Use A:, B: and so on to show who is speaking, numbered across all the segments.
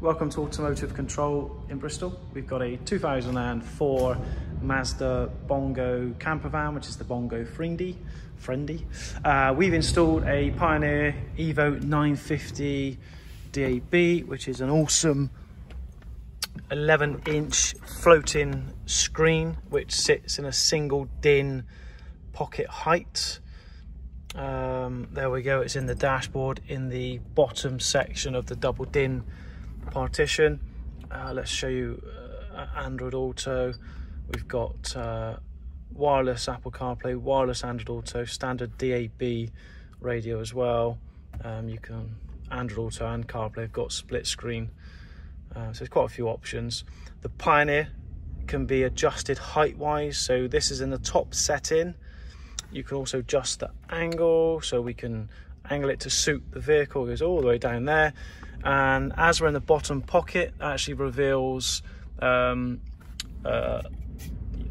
A: Welcome to Automotive Control in Bristol. We've got a 2004 Mazda Bongo camper van, which is the Bongo Friendly. Friendly. Uh, we've installed a Pioneer Evo 950 DAB, which is an awesome 11 inch floating screen, which sits in a single DIN pocket height. Um, there we go, it's in the dashboard in the bottom section of the double DIN partition. Uh, let's show you uh, Android Auto. We've got uh, wireless Apple CarPlay, wireless Android Auto, standard DAB radio as well. Um, you can Android Auto and CarPlay have got split screen, uh, so there's quite a few options. The Pioneer can be adjusted height wise, so this is in the top setting. You can also adjust the angle, so we can angle it to suit the vehicle. It goes all the way down there. And as we're in the bottom pocket actually reveals um, uh,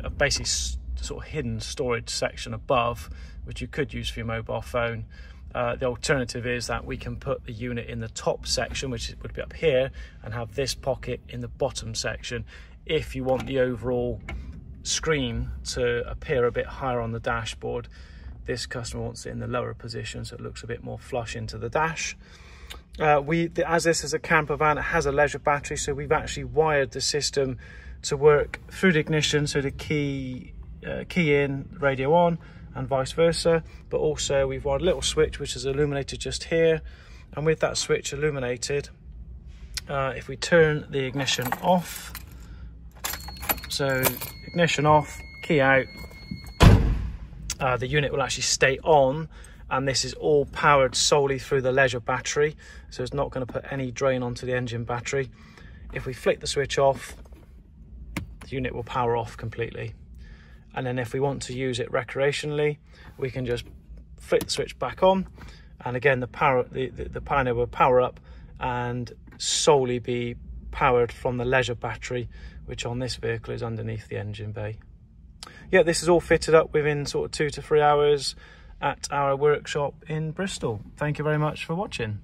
A: a basic sort of hidden storage section above which you could use for your mobile phone. Uh, the alternative is that we can put the unit in the top section which would be up here and have this pocket in the bottom section if you want the overall screen to appear a bit higher on the dashboard this customer wants it in the lower position so it looks a bit more flush into the dash uh, we, as this is a camper van, it has a leisure battery, so we've actually wired the system to work through the ignition, so the key, uh, key in, radio on, and vice versa. But also we've wired a little switch which is illuminated just here, and with that switch illuminated, uh, if we turn the ignition off, so ignition off, key out, uh, the unit will actually stay on and this is all powered solely through the leisure battery so it's not going to put any drain onto the engine battery. If we flick the switch off the unit will power off completely. And then if we want to use it recreationally we can just flick the switch back on and again the power the, the, the Pioneer will power up and solely be powered from the leisure battery which on this vehicle is underneath the engine bay yeah this is all fitted up within sort of two to three hours at our workshop in Bristol. Thank you very much for watching.